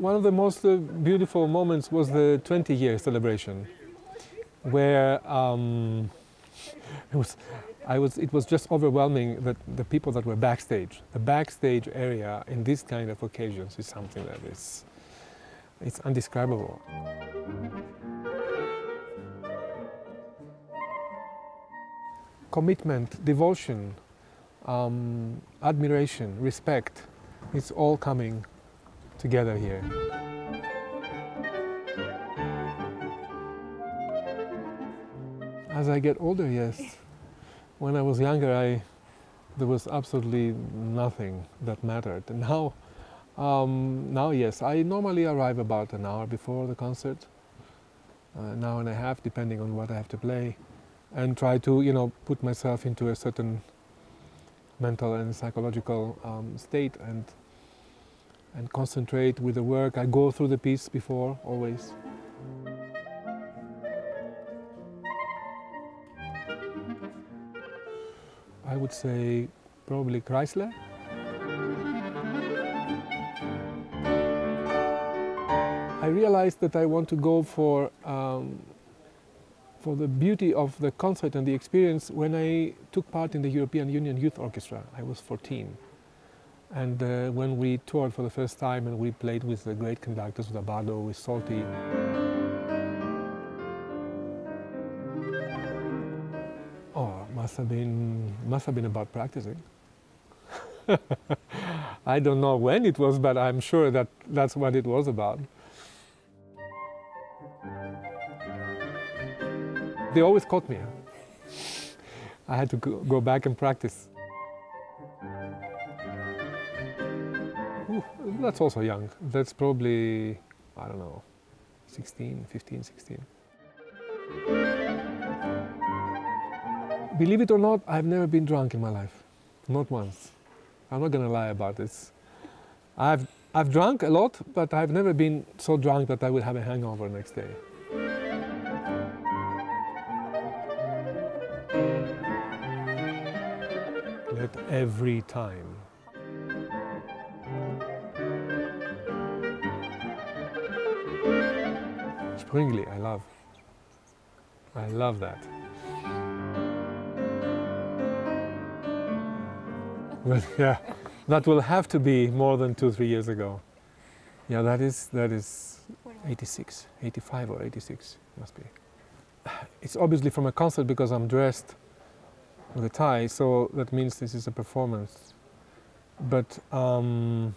one of the most uh, beautiful moments was the 20 year celebration, where um, it was, I was, it was just overwhelming that the people that were backstage. The backstage area in these kind of occasions is something that is, it's undescribable. Commitment, devotion, um, admiration, respect, it's all coming together here. As I get older, yes. When I was younger, I, there was absolutely nothing that mattered. And now, um, now yes, I normally arrive about an hour before the concert, uh, an hour and a half, depending on what I have to play, and try to, you know, put myself into a certain mental and psychological um, state and and concentrate with the work. I go through the piece before always. I would say probably Kreisler. I realized that I want to go for um, for the beauty of the concert and the experience when I took part in the European Union Youth Orchestra. I was 14. And uh, when we toured for the first time and we played with the great conductors, with Abbado, with Solti, oh, must have been, must have been about practicing. I don't know when it was, but I'm sure that that's what it was about. They always caught me. I had to go back and practice. That's also young. That's probably, I don't know, 16, 15, 16. Believe it or not, I've never been drunk in my life. Not once. I'm not going to lie about this. I've, I've drunk a lot, but I've never been so drunk that I would have a hangover next day. Let every time Springly, I love. I love that. Yeah, that will have to be more than two, three years ago. Yeah, that is, that is 86, 85 or 86, must be. It's obviously from a concert because I'm dressed with a tie, so that means this is a performance. But um,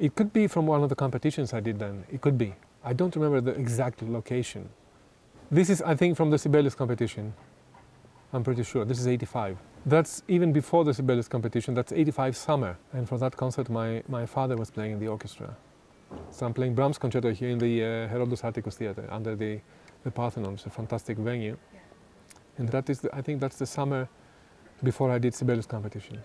it could be from one of the competitions I did then. It could be. I don't remember the exact location. This is, I think, from the Sibelius competition. I'm pretty sure. This is 85. That's even before the Sibelius competition. That's 85 summer. And for that concert, my, my father was playing in the orchestra. So I'm playing Brahms concerto here in the uh, Herodes Atticus Theatre under the, the Parthenon. It's a fantastic venue. And that is, the, I think that's the summer before I did Sibelius competition.